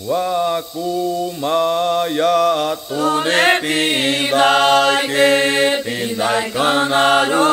Wakumaya tune pindai ke pindai kanaro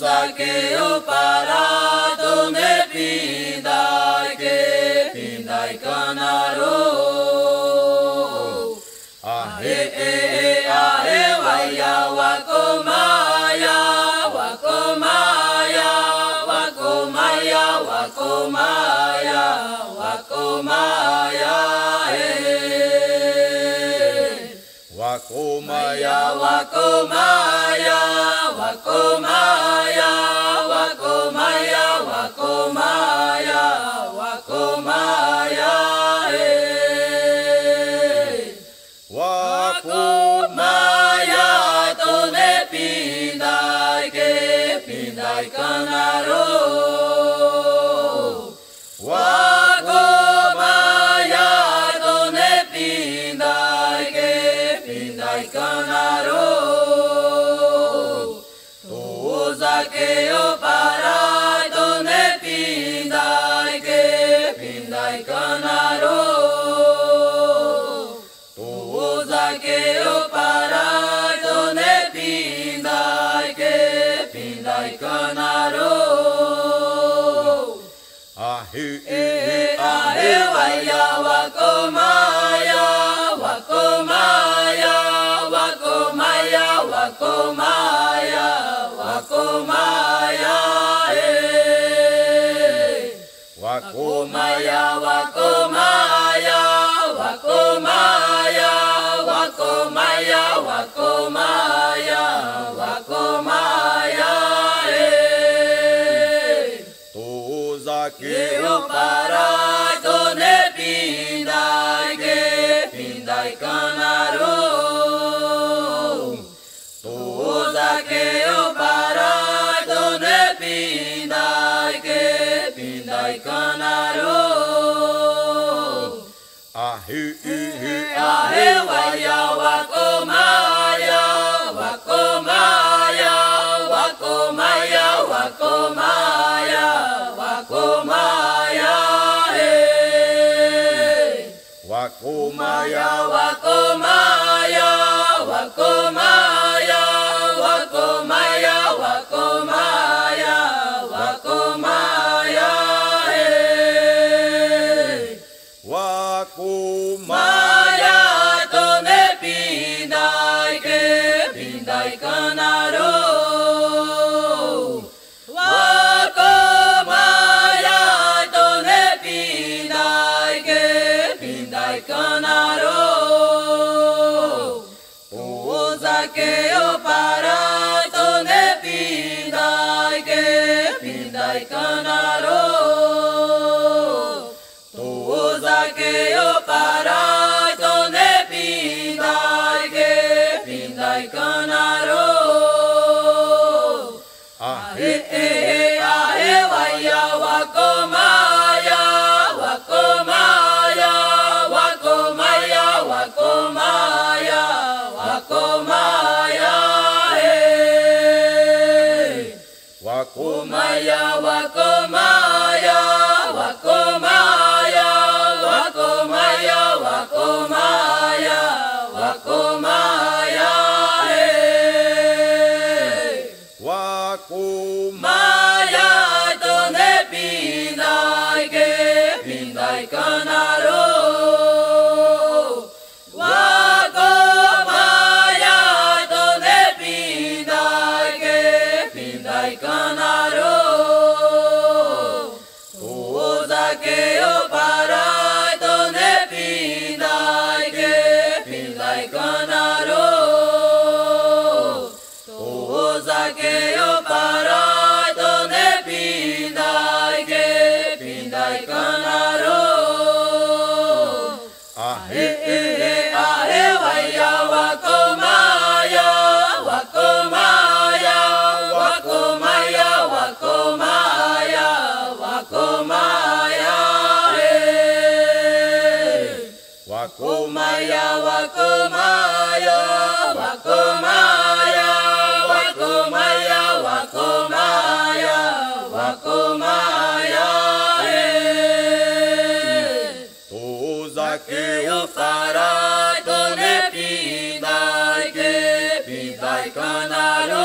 Ozake o para tune pindai ke pindai kanaro. Ahe e e ahe waya wakomaya wakomaya wakomaya wakomaya wakomaya माया वा मया वा मया pindai kanaro Ahe e ahe waya wakomaya wakomaya wakomaya wakomaya wakomaya e Wakomaya, wakomaya, Tozake o para tone pindai ke pindai kanaro. Tozake o para tone pindai ke pindai kanaro. Ahe ahe ahe waya wakomaya wakomaya wakomaya wakomaya Wakomaya, wakomaya, wakomaya, wakomaya, wakomaya, wakomaya, eh. Wakumaya, tone pindai ke pindai kanaro. Pindai kanaro. Ozake o para tone pindai ke pindai kanaro. Wakomaya, Wakomaya. Tozake Eu fará tone pindai que pindai canaro.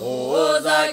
Oza